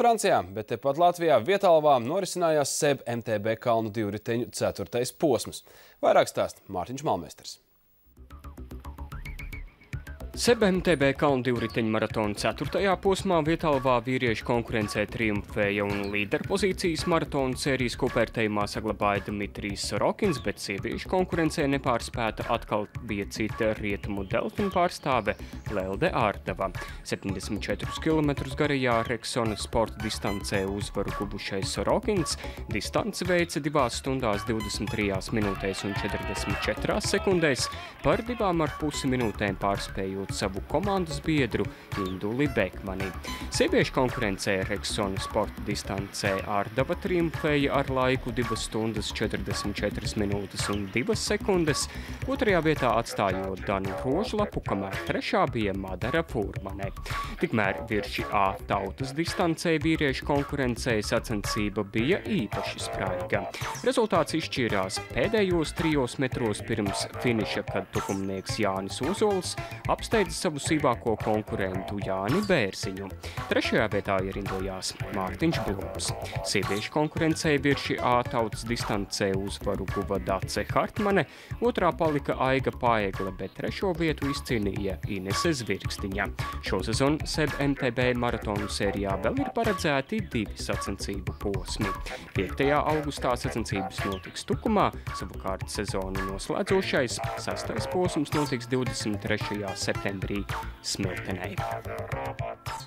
Francijā, bet tepat Latvijā Vietālvā norisinājās SEB MTB kalnu divriteņu ceturtais posms. Vairāk stāst Mārtiņš Malmesters. SEBMTB kalnu divriteņu maratona 4. posmā Vietālvā vīriešu konkurencē triumfēja un līderpozīcijas maratona sērijas kopērtējumā saglabāja Dmitrijs Sorokins, bet sieviešu konkurencē nepārspēta atkal bija cita rietumu delfinu pārstāve Lelde Ārdava. 74 km garajā Reksona sporta distancē uzvaru guvušais Sorokins distanci veica 2 stundās 23 minūtēs un 44 sekundēs par 2,5 minūtēm pārspējot apvienot savu komandas biedru Induli Bekmani. Sieviešu konkurencē Reksona sporta distancē Ārdava triumfēja ar laiku 2 stundas 44 minūtes un 2 sekundes, otrajā vietā atstājot Danu Rožlapu, kamēr trešā bija Madara Furmane. Tikmēr virši A tautas distancē vīriešu konkurencē sacensība bija īpaši spraiga. Rezultāts izšķīrās pēdējos trijos metros pirms finiša, kad tukumnieks Jānis Uzols apsteidz apsteidza savu sīvāko konkurentu Jāni Bērziņu. Trešajā vietā ierindojās Mārtiņš Blūms. Sieviešu konkurencei virši A tautas distancē uzvaru guva Dace Hartmane, otrā palika Aiga Paegle, bet trešo vietu izcīnīja Inese Zvirkstiņa. Šosezon SEB MTB maratonu sērijā vēl ir paredzēti divi sacensību posmi. 5. augustā sacensības notiks Tukumā, savukārt sezonu noslēdzošais sastais posms notiks 23. septembrī septembrī smiltenei.